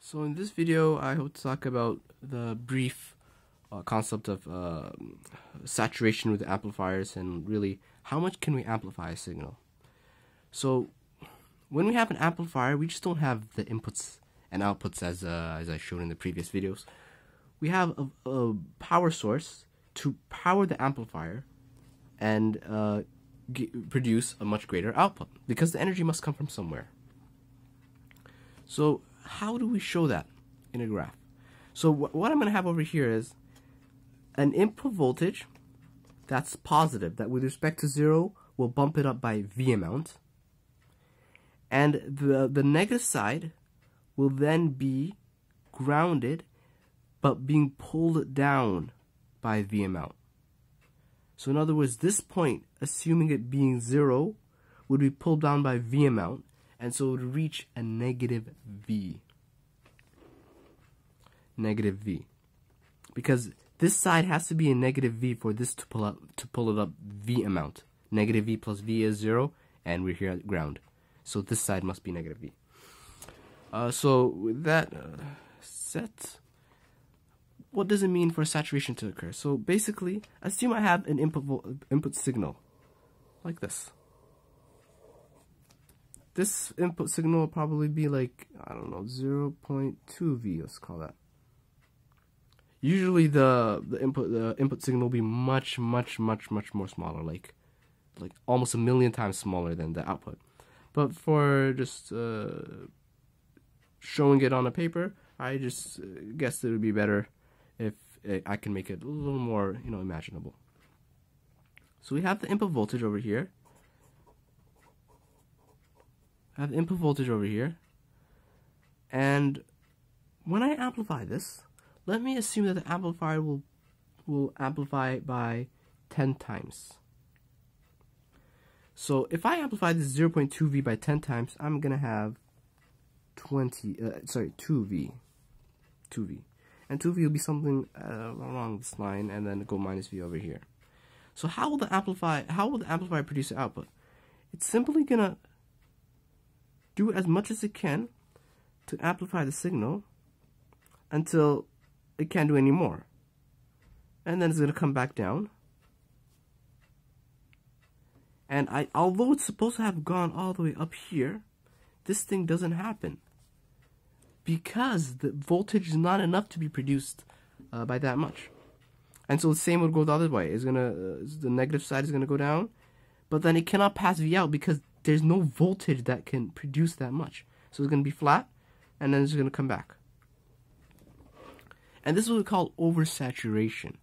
So in this video, I hope to talk about the brief uh, concept of uh, saturation with amplifiers and really how much can we amplify a signal. So when we have an amplifier, we just don't have the inputs and outputs as uh, as I showed in the previous videos. We have a, a power source to power the amplifier and uh, produce a much greater output because the energy must come from somewhere. So how do we show that in a graph? So wh what I'm going to have over here is an input voltage that's positive, that with respect to zero will bump it up by V amount. And the, the negative side will then be grounded, but being pulled down by V amount. So in other words, this point, assuming it being zero, would be pulled down by V amount, and so it would reach a negative V. Negative V. Because this side has to be a negative V for this to pull up to pull it up V amount. Negative V plus V is zero, and we're here at ground. So this side must be negative V. Uh, so with that uh, set, what does it mean for saturation to occur? So basically, assume I have an input input signal, like this. This input signal will probably be like, I don't know, 0.2 V, let's call that. Usually the, the input the input signal will be much, much, much, much more smaller, like like almost a million times smaller than the output. But for just uh, showing it on a paper, I just uh, guess it would be better if I can make it a little more, you know, imaginable. So we have the input voltage over here. I have input voltage over here. And when I amplify this, let me assume that the amplifier will will amplify by 10 times. So if I amplify this 0.2V by 10 times, I'm going to have 20, uh, sorry, 2V. 2V. And 2V will be something uh, along this line and then go minus V over here. So how will the amplify how will the amplifier produce the output? It's simply going to do as much as it can to amplify the signal until it can't do any more. And then it's going to come back down. And I, although it's supposed to have gone all the way up here, this thing doesn't happen. Because the voltage is not enough to be produced uh, by that much. And so the same would go the other way. It's gonna uh, the negative side is gonna go down, but then it cannot pass V out because there's no voltage that can produce that much. So it's gonna be flat, and then it's gonna come back. And this is what we call oversaturation.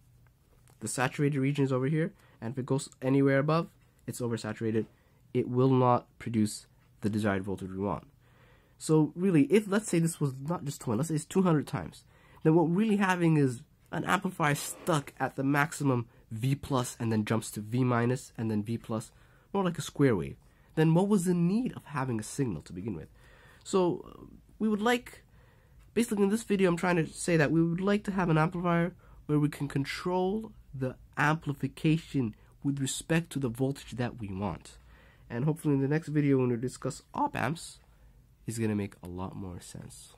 The saturated region is over here, and if it goes anywhere above, it's oversaturated. It will not produce the desired voltage we want. So really, if let's say this was not just 20, let's say it's 200 times, then what we're really having is an amplifier stuck at the maximum V plus and then jumps to V minus and then V plus, more like a square wave. Then what was the need of having a signal to begin with? So uh, we would like basically in this video I'm trying to say that we would like to have an amplifier where we can control the amplification with respect to the voltage that we want. And hopefully in the next video when we discuss op amps, is going to make a lot more sense.